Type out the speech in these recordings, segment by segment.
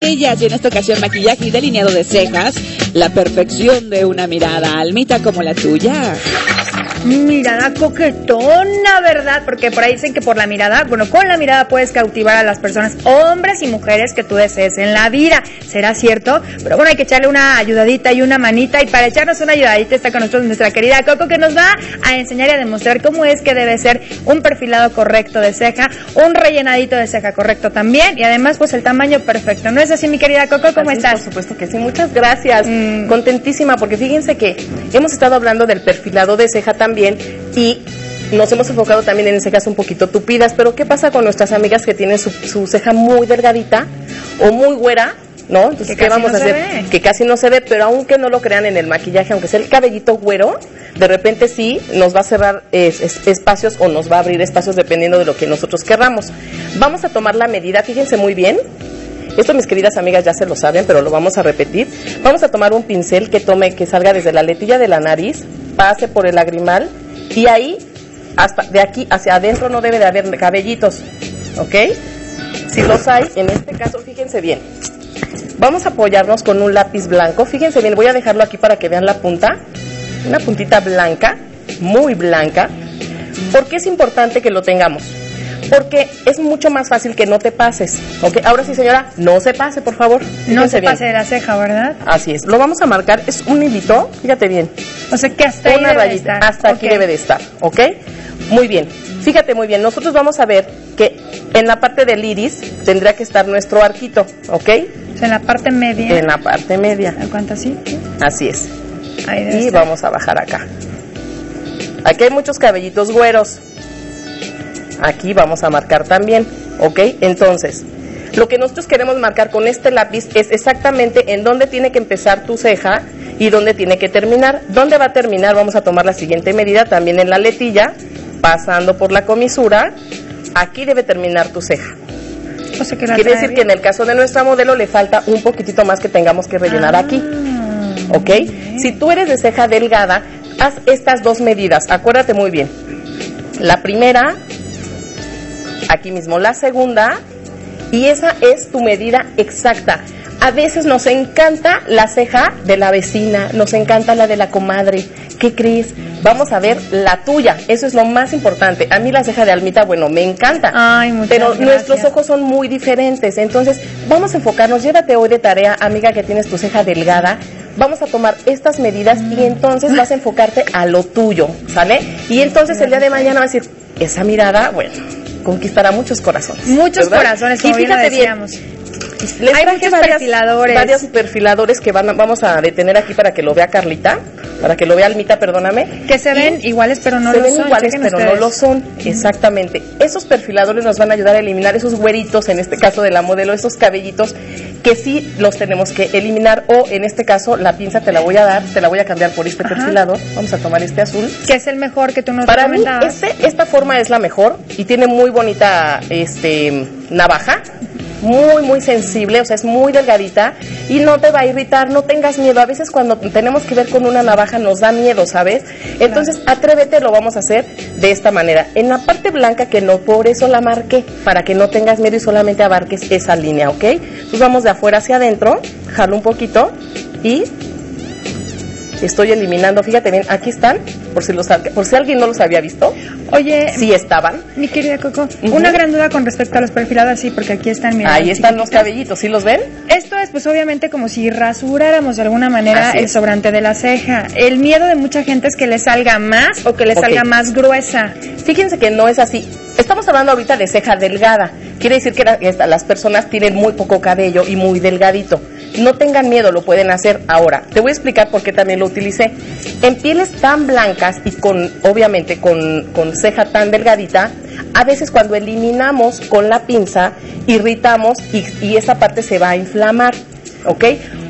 Ellas y en esta ocasión maquillaje y delineado de cejas, la perfección de una mirada almita como la tuya. Mirada coquetona, ¿verdad? Porque por ahí dicen que por la mirada, bueno, con la mirada puedes cautivar a las personas, hombres y mujeres que tú desees en la vida. ¿Será cierto? Pero bueno, hay que echarle una ayudadita y una manita. Y para echarnos una ayudadita está con nosotros nuestra querida Coco, que nos va a enseñar y a demostrar cómo es que debe ser un perfilado correcto de ceja, un rellenadito de ceja correcto también, y además, pues el tamaño perfecto. ¿No es así, mi querida Coco? ¿Cómo Así, estás? Por supuesto que sí, muchas gracias. Mm. Contentísima porque fíjense que hemos estado hablando del perfilado de ceja también y nos hemos enfocado también en cejas un poquito tupidas, pero ¿qué pasa con nuestras amigas que tienen su, su ceja muy delgadita o muy güera? ¿No? Entonces, Que ¿qué vamos no a hacer? Que casi no se ve, pero aunque no lo crean en el maquillaje, aunque sea el cabellito güero, de repente sí nos va a cerrar es- es- espacios o nos va a abrir espacios dependiendo de lo que nosotros querramos. Vamos a tomar la medida, fíjense muy bien, esto mis queridas amigas ya se lo saben, pero lo vamos a repetir. Vamos a tomar un pincel que tome, que salga desde la letilla de la nariz, pase por el lagrimal y ahí, hasta de aquí hacia adentro no debe de haber cabellitos, ¿ok? Si los hay, en este caso, fíjense bien. Vamos a apoyarnos con un lápiz blanco. Fíjense bien, voy a dejarlo aquí para que vean la punta. Una puntita blanca, muy blanca. ¿Por qué es importante que lo tengamos? Porque es mucho más fácil que no te pases. ¿Ok? Ahora sí, señora, no se pase, por favor. No se bien. pase de la ceja, ¿verdad? Así es. Lo vamos a marcar. Es un hilito. Fíjate bien. O sea que hasta ahí Una debe de rayita. estar. Hasta aquí debe de estar. ¿Ok? Muy bien. Fíjate muy bien. Nosotros vamos a ver que en la parte del iris tendría que estar nuestro arquito. ¿Ok? En la parte media. En la parte media. ¿A cuánto así? Así es. Ahí debe Y estar. vamos a bajar acá. Aquí hay muchos cabellitos güeros. Aquí vamos a marcar también, ¿ok? Entonces, lo que nosotros queremos marcar con este lápiz es exactamente en dónde tiene que empezar tu ceja y dónde tiene que terminar. ¿Dónde va a terminar? Vamos a tomar la siguiente medida también en la letilla, pasando por la comisura. Aquí debe terminar tu ceja. O sea que la Quiere decir que en el caso de nuestra modelo le falta un poquitito más que tengamos que rellenar Ah, aquí. ¿ok? Si tú eres de ceja delgada, haz estas dos medidas, acuérdate muy bien. La primera, aquí mismo la segunda, y esa es tu medida exacta. A veces nos encanta la ceja de la vecina, nos encanta la de la comadre. ¿Qué crees? Vamos a ver la tuya, eso es lo más importante. A mí la ceja de almita, bueno, me encanta. Ay, muchas Pero gracias. nuestros ojos son muy diferentes. Entonces, vamos a enfocarnos. Llévate hoy de tarea, amiga, que tienes tu ceja delgada. Vamos a tomar estas medidas y entonces vas a enfocarte a lo tuyo, ¿sale? Y entonces el día de mañana vas a decir, esa mirada, bueno, conquistará muchos corazones. Muchos ¿verdad? corazones, Y como bien lo fíjate bien. Les Hay traje varias- perfiladores. Varios perfiladores que van vamos a detener aquí para que lo vea Carlita, para que lo vea Almita, perdóname. Que se Y- ven iguales, pero no se lo ven son. iguales, pero ustedes. no lo son. Exactamente. Esos perfiladores nos van a ayudar a eliminar esos güeritos, en este caso de la modelo, esos cabellitos que sí los tenemos que eliminar. O en este caso, la pinza te la voy a dar, te la voy a cambiar por este Ajá. perfilador. Vamos a tomar este azul. Que es el mejor que tú nos Para mí, este, esta forma es la mejor y tiene muy bonita este, navaja. Muy, muy sensible, o sea, es muy delgadita y no te va a irritar, no tengas miedo. A veces cuando tenemos que ver con una navaja nos da miedo, ¿sabes? Entonces, atrévete, lo vamos a hacer de esta manera. En la parte blanca, que no, por eso la marqué, para que no tengas miedo y solamente abarques esa línea, ¿ok? Entonces vamos de afuera hacia adentro, jalo un poquito y estoy eliminando. Fíjate bien, aquí están, por si, los, por si alguien no los había visto, Oye, sí estaban. mi querida Coco, una gran duda con respecto a los perfilados, sí, porque aquí están, mira. Ahí están los cabellitos, ¿sí los ven? Esto es pues obviamente como si rasuráramos de alguna manera el sobrante de la ceja. El miedo de mucha gente es que le salga más o que le salga más gruesa. Fíjense que no es así. Estamos hablando ahorita de ceja delgada. Quiere decir que las personas tienen muy poco cabello y muy delgadito. No tengan miedo, lo pueden hacer ahora. Te voy a explicar por qué también lo utilicé. En pieles tan blancas y con, obviamente, con, con ceja tan delgadita, a veces cuando eliminamos con la pinza, irritamos y, y esa parte se va a inflamar. ¿Ok?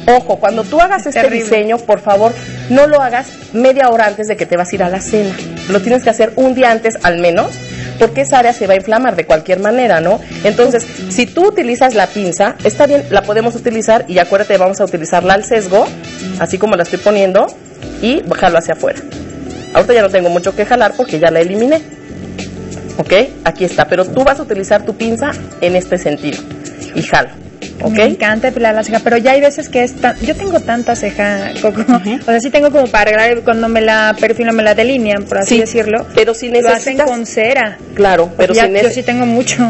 Ojo, cuando tú hagas este Terrible. diseño, por favor, no lo hagas media hora antes de que te vas a ir a la cena. Lo tienes que hacer un día antes al menos, porque esa área se va a inflamar de cualquier manera, ¿no? Entonces, si tú utilizas la pinza, está bien, la podemos utilizar y acuérdate, vamos a utilizarla al sesgo, así como la estoy poniendo, y bajarlo hacia afuera. Ahorita ya no tengo mucho que jalar porque ya la eliminé. ¿Ok? Aquí está, pero tú vas a utilizar tu pinza en este sentido. Y jalo. ¿Ok? Me encanta depilar la ceja, pero ya hay veces que es tan- yo tengo tanta ceja, Coco. O sea, sí tengo como para cuando me la perfilo, me la delinean, por así Sí, decirlo. pero si Lo hacen necesitas- con cera. Claro, pero ya, si yo neces- sí tengo mucho.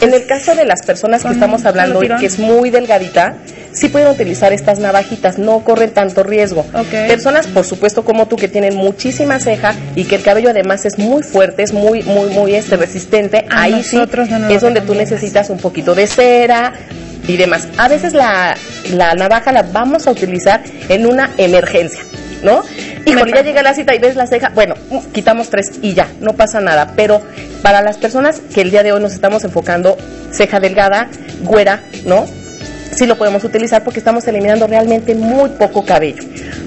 En el caso de las personas que estamos hablando hoy, que es muy delgadita, sí pueden utilizar estas navajitas, no corren tanto riesgo. Ok. Personas, por supuesto, como tú, que tienen muchísima ceja y que el cabello además es muy fuerte, es muy, muy, muy este, resistente, A ahí sí no es donde tú necesitas un poquito de cera y demás. A veces la, la navaja la vamos a utilizar en una emergencia. ¿No? Híjole, ya llega la cita y ves la ceja, bueno, mm, quitamos tres y ya, no pasa nada. Pero para las personas que el día de hoy nos estamos enfocando, ceja delgada, güera, ¿no? Sí lo podemos utilizar porque estamos eliminando realmente muy poco cabello.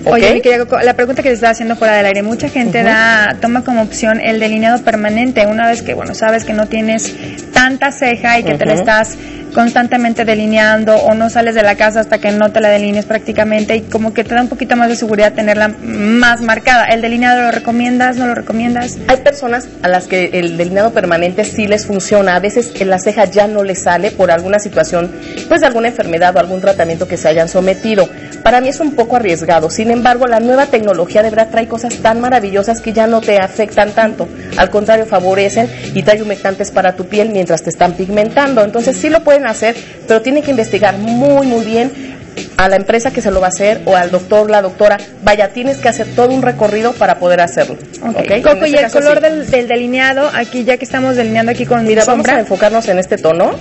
Oye, mi querida Coco, la pregunta que te estaba haciendo fuera del aire, mucha gente da, toma como opción el delineado permanente, una vez que, bueno, sabes que no tienes tanta ceja y que te la estás constantemente delineando o no sales de la casa hasta que no te la delinees prácticamente y como que te da un poquito más de seguridad tenerla más marcada. ¿El delineado lo recomiendas, no lo recomiendas? Hay personas a las que el delineado permanente sí les funciona. A veces en la ceja ya no les sale por alguna situación, pues de alguna enfermedad o algún tratamiento que se hayan sometido. Para mí es un poco arriesgado. Sin embargo, la nueva tecnología de verdad trae cosas tan maravillosas que ya no te afectan tanto. Al contrario, favorecen y trae humectantes para tu piel mientras te están pigmentando. Entonces sí lo pueden hacer, pero tienen que investigar muy, muy bien a la empresa que se lo va a hacer o al doctor, la doctora, vaya, tienes que hacer todo un recorrido para poder hacerlo. Ok. ¿ok? En Coco, y el caso, color sí. del, del delineado, aquí ya que estamos delineando aquí con Mira, vamos sombra, a enfocarnos en este tono.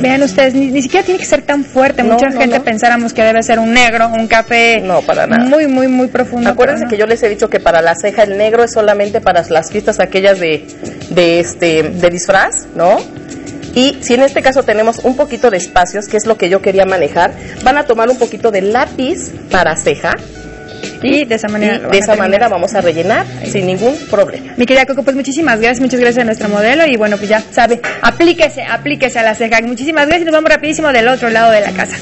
Vean ustedes, ni, ni siquiera tiene que ser tan fuerte. No, Mucha no, gente no. pensáramos que debe ser un negro, un café No, para nada. muy, muy, muy profundo. Acuérdense que yo les he dicho que para la ceja el negro es solamente para las fiestas aquellas de, de este de disfraz, ¿no? Y si en este caso tenemos un poquito de espacios, que es lo que yo quería manejar, van a tomar un poquito de lápiz para ceja Y de esa manera. de esa manera vamos a rellenar sin ningún problema. Mi querida Coco, pues muchísimas gracias, muchas gracias a nuestra modelo y bueno, pues ya sabe, aplíquese, aplíquese a la ceja. Muchísimas gracias y nos vamos rapidísimo del otro lado de la casa.